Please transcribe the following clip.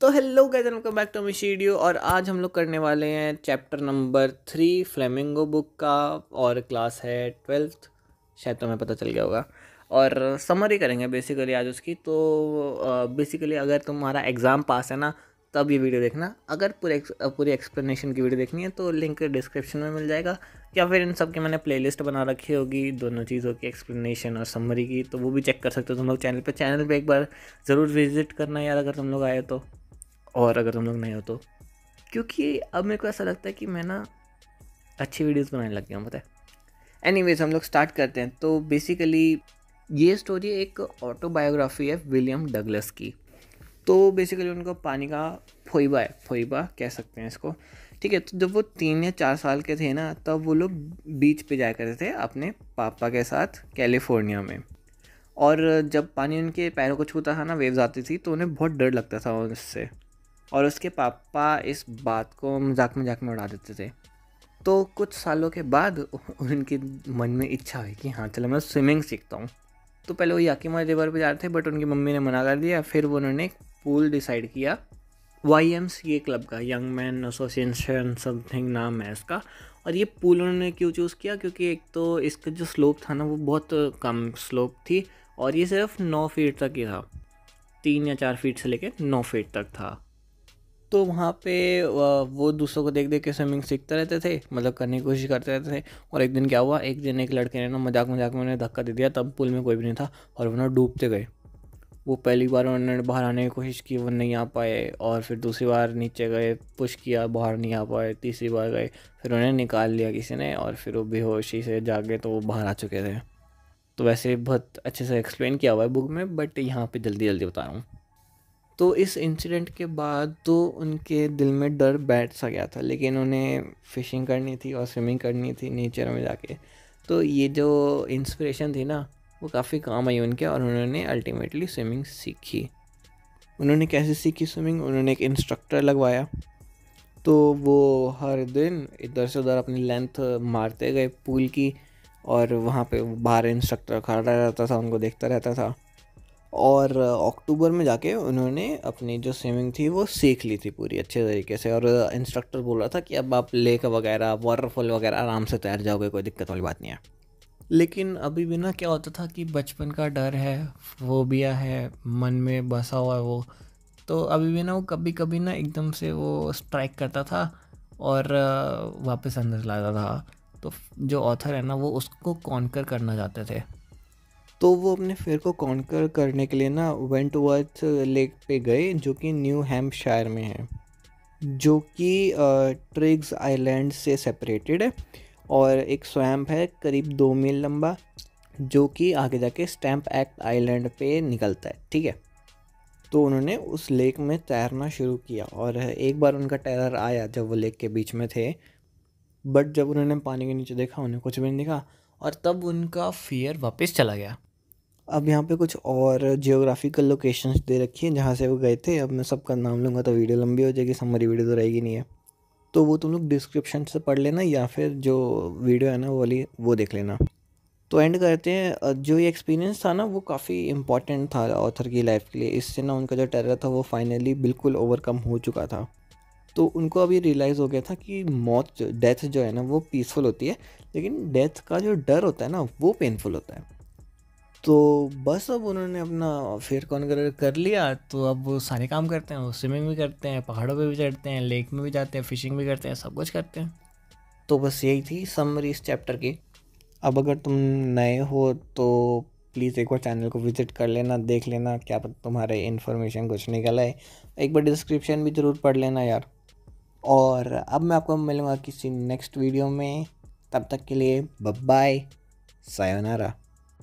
तो hello guys welcome back to मिश video और आज हम लोग करने वाले हैं chapter number three Flamingo book का और क्लास है ट्वेल्थ शायद तुम्हें पता चल गया होगा। और समरी करेंगे बेसिकली आज उसकी। तो बेसिकली अगर तुम्हारा एग्ज़ाम पास है ना, तब ये वीडियो देखना। अगर पूरे पूरी एक्सप्लेनेशन की वीडियो देखनी है तो लिंक डिस्क्रिप्शन में मिल जाएगा। या फिर इन सब की मैंने प्लेलिस्ट बना रखी होगी, दोनों चीज़ों की एक्सप्लेनेशन और समरी की तो वो भी चेक कर सकते हो तुम लोग चैनल पे। चैनल पे एक बार ज़रूर विज़िट करना यार अगर तुम लोग आए तो। और अगर तुम लोग नहीं हो तो। क्योंकि अब मेरे को ऐसा लगता है कि मैं ना अच्छी वीडियोस बनाने लग गया हूँ, पता है। एनीवेज हम लोग स्टार्ट करते हैं। तो बेसिकली ये स्टोरी एक ऑटोबायोग्राफी है विलियम डगलस की। तो बेसिकली उनको पानी का फोइबा है, फोइबा कह सकते हैं इसको। ठीक है तो जब वो तीन या चार साल के थे ना, तब वो लोग बीच पे जाया करते थे अपने पापा के साथ कैलिफ़ोर्निया में। और जब पानी उनके पैरों को छूता था ना वेव्स आती थी तो उन्हें बहुत डर लगता था उससे। और उसके पापा इस बात को मज़ाक मज़ाक में उड़ा देते थे। तो कुछ सालों के बाद उनके मन में इच्छा हुई कि हाँ चलो मैं स्विमिंग सीखता हूँ। तो पहले वो याकीमा रिवर पे जा रहे थे बट उनकी मम्मी ने मना कर दिया। फिर वो उन्होंने पूल डिसाइड किया। Y M C A club का यंग मैन एसोसिएशन समथिंग नाम है इसका। और ये पूल उन्होंने क्यों चूज़ किया? क्योंकि एक तो इसका जो स्लोप था ना, वो बहुत कम स्लोप थी। और ये सिर्फ़ नौ फीट तक ही था। तीन या चार फीट से लेके नौ फीट तक था। तो वहाँ पे वो दूसरों को देख देख के स्विमिंग सीखते रहते थे मतलब करने की कोशिश करते रहते थे। और एक दिन क्या हुआ, एक दिन एक लड़के ने ना मज़ाक मज़ाक में उन्हें धक्का दे दिया, तब पुल में कोई भी नहीं था और वो ना डूबते गए। वो पहली बार उन्होंने बाहर आने की कोशिश की, वो नहीं आ पाए और फिर दूसरी बार नीचे गए पुश किया, बाहर नहीं आ पाए, तीसरी बार गए, फिर उन्हें निकाल लिया किसी ने और फिर वो बेहोशी से जागे तो वो बाहर आ चुके थे। तो वैसे बहुत अच्छे से एक्सप्लेन किया हुआ है बुक में बट यहाँ पे जल्दी जल्दी बता रहा हूँ। तो इस इंसिडेंट के बाद तो उनके दिल में डर बैठ सा गया था, लेकिन उन्हें फ़िशिंग करनी थी और स्विमिंग करनी थी नेचर में जाके। तो ये जो इंस्पिरेशन थी ना, वो काफ़ी काम आई उनके और उन्होंने अल्टीमेटली स्विमिंग सीखी। उन्होंने कैसे सीखी स्विमिंग उन्होंने एक इंस्ट्रक्टर लगवाया। तो वो हर दिन इधर से उधर अपनी लेंथ मारते गए पूल की और वहाँ पे बाहर इंस्ट्रक्टर खड़ा रहता था, उनको देखता रहता था। और अक्टूबर में जाके उन्होंने अपनी जो स्विमिंग थी वो सीख ली थी पूरी अच्छे तरीके से। और इंस्ट्रक्टर बोल रहा था कि अब आप लेक वगैरह वाटरफॉल वगैरह आराम से तैर जाओगे, कोई दिक्कत वाली बात नहीं है। लेकिन अभी भी ना क्या होता था कि बचपन का डर है वो बिया है, मन में बसा हुआ है वो। तो अभी भी ना वो कभी कभी ना एकदम से वो स्ट्राइक करता था और वापस अंदर लाता था। तो जो ऑथर है ना वो उसको कॉन्कर करना चाहते थे। तो वो अपने फेयर को कॉन्कर करने के लिए ना वेंटवर्थ लेक पे गए, जो कि न्यू हैम्पशायर में है, जो कि ट्रिग्स आइलैंड से सेपरेटेड है और एक स्वैम्प है, करीब दो मील लंबा, जो कि आगे जाके स्टैम्प एक्ट आइलैंड पे निकलता है, ठीक है? तो उन्होंने उस लेक में तैरना शुरू किया और एक बार उनका टेरर आया जब वो लेक के बीच में थे, बट जब उन्होंने पानी के नीचे देखा, उन्हें कुछ भी नहीं दिखा और तब उनका फियर वापस चला गया। अब यहाँ पे कुछ और जियोग्राफिकल लोकेशंस दे रखी हैं, जहाँ से वो गए थे। अब मैं सबका नाम लूँगा तो वीडियो लंबी हो जाएगी समरी वीडियो तो रहेगी नहीं है। तो वो तुम लोग डिस्क्रिप्शन से पढ़ लेना या फिर जो वीडियो है ना, वो वाली, वो देख लेना। तो एंड करते हैं। जो ये एक्सपीरियंस था ना, वो काफ़ी इंपॉर्टेंट था ऑथर की लाइफ के लिए। इससे ना उनका जो टेरर था, वो फाइनली बिल्कुल ओवरकम हो चुका था। तो उनको अभी रियलाइज़ हो गया था कि मौत डेथ जो है ना, वो पीसफुल होती है। लेकिन डेथ का जो डर होता है ना, वो पेनफुल होता है। तो बस अब उन्होंने अपना फेयर कॉन्कर कर लिया तो अब वो सारे काम करते हैं, वो स्विमिंग भी करते हैं, पहाड़ों पे भी चढ़ते हैं लेक में भी जाते हैं फिशिंग भी करते हैं, सब कुछ करते हैं। तो बस यही थी समरी इस चैप्टर की। अब अगर तुम नए हो तो प्लीज़ एक बार चैनल को विज़िट कर लेना, देख लेना क्या तुम्हारे इन्फॉर्मेशन कुछ निकल आए एक बार डिस्क्रिप्शन भी ज़रूर पढ़ लेना यार। और अब मैं आपको मिलूँगा किसी नेक्स्ट वीडियो में। तब तक के लिए बाय सायोनारा